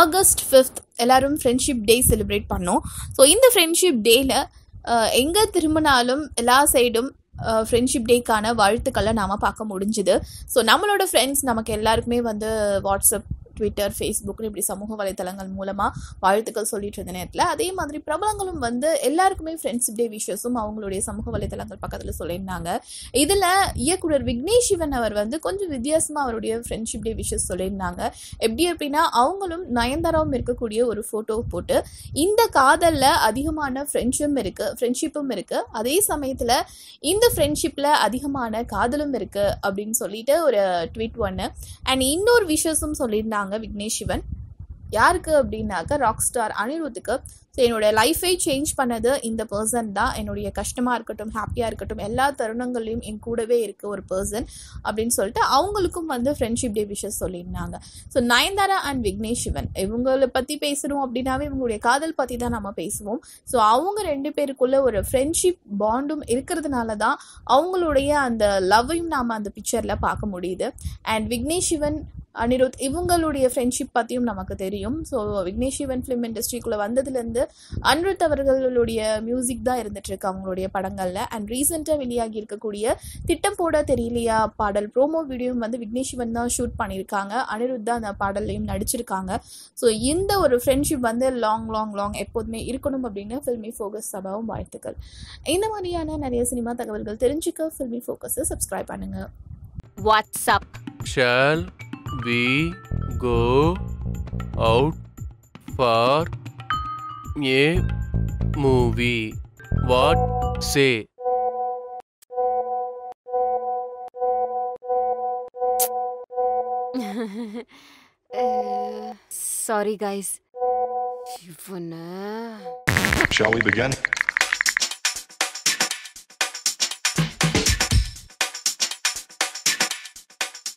August fifth எல்லாரும் friendship day celebrate பண்ணோம். So இந்த ஃப்ரெண்ட்ஷிப் டேயில் எங்கே திரும்பினாலும் எல்லா சைடும் ஃப்ரெண்ட்ஷிப் டேக்கான வாழ்த்துக்களை நாம் பார்க்க முடிஞ்சுது. ஸோ நம்மளோட ஃப்ரெண்ட்ஸ் நமக்கு எல்லாருக்குமே வந்து வாட்ஸ்அப் ட்விட்டர் ஃபேஸ்புக்னு இப்படி சமூக வலைத்தளங்கள் மூலமாக வாழ்த்துக்கள் சொல்லிட்டு இருந்த நேரத்தில் அதே மாதிரி பிரபலங்களும் வந்து எல்லாருக்குமே ஃப்ரெண்ட்ஷிப் டே விஷஸும் அவங்களுடைய சமூக வலைத்தளங்கள் பக்கத்தில் சொல்லியிருந்தாங்க. இதில் இயக்குனர் விக்னேஷ் சிவன் அவர் வந்து கொஞ்சம் வித்தியாசமாக அவருடைய ஃப்ரெண்ட்ஷிப் டே விஷஸ் சொல்லியிருந்தாங்க. எப்படி அப்படின்னா அவங்களும் நயன்தாராவும் இருக்கக்கூடிய ஒரு ஃபோட்டோ போட்டு இந்த காதலில் அதிகமான ஃப்ரெண்ட்ஷிப்பும் இருக்குது ஃப்ரெண்ட்ஷிப்பும் இருக்குது அதே சமயத்தில் இந்த ஃப்ரெண்ட்ஷிப்பில் அதிகமான காதலும் இருக்குது அப்படின்னு சொல்லிட்டு ஒரு ட்வீட் ஒன்று அண்ட் இன்னொரு விஷஸும் சொல்லியிருந்தாங்க. விக்னேஷ் சிவன் யாருக்கு அப்படின்னாக்க ராக் ஸ்டார் அனிருத்துக்கு. ஸோ என்னோட லைஃபை சேஞ்ச் பண்ணது இந்த பர்சன் தான். என்னுடைய கஷ்டமாக இருக்கட்டும் ஹாப்பியாக இருக்கட்டும் எல்லா தருணங்கள்லையும் என் கூடவே இருக்க ஒரு பர்சன் அப்படின்னு சொல்லிட்டு அவங்களுக்கும் வந்து ஃப்ரெண்ட்ஷிப் டே விஷஸ் சொல்லியிருந்தாங்க. ஸோ நயன்தாரா அண்ட் விக்னேஷ் சிவன் இவங்களை பற்றி பேசணும் அப்படின்னாவே இவங்களுடைய காதல் பற்றி தான் நம்ம பேசுவோம். ஸோ அவங்க ரெண்டு பேருக்குள்ள ஒரு ஃப்ரெண்ட்ஷிப் பாண்டும் இருக்கிறதுனால தான் அவங்களுடைய அந்த லவ்வையும் நாம் அந்த பிக்சரில் பார்க்க முடியுது. அண்ட் விக்னேஷ் சிவன் அனிருத் இவங்களுடைய ஃப்ரெண்ட்ஷிப் பற்றியும் நமக்கு தெரியும். ஸோ விக்னேஷ் சிவன் ஃபிலிம் இண்டஸ்ட்ரிக்குள்ளே வந்ததுலேருந்து அனிருத் அவர்களுடைய மியூசிக் தான் இருந்துகிட்ருக்கு அவங்களுடைய படங்களில். அண்ட் ரீசெண்டாக வெளியாகி இருக்கக்கூடிய திட்டம் போட தெரியலையா பாடல் ப்ரோமோ வீடியோவும் வந்து விக்னேஷ் சிவன் தான் ஷூட் பண்ணியிருக்காங்க அனிருத் தான் அந்த பாடல்லையும் நடிச்சிருக்காங்க. ஸோ இந்த ஒரு ஃப்ரெண்ட்ஷிப் வந்து லாங் லாங் லாங் எப்போதுமே இருக்கணும் அப்படின்னு ஃபில்மி ஃபோக்கஸ் சபாவும் வாழ்த்துக்கள். இந்த மாதிரியான நிறைய சினிமா தகவல்கள் தெரிஞ்சுக்க ஃபில்மி ஃபோக்கஸை சப்ஸ்கிரைப் பண்ணுங்கள் What's up? we go out for a movie? What say? sorry, guys. Shall we begin?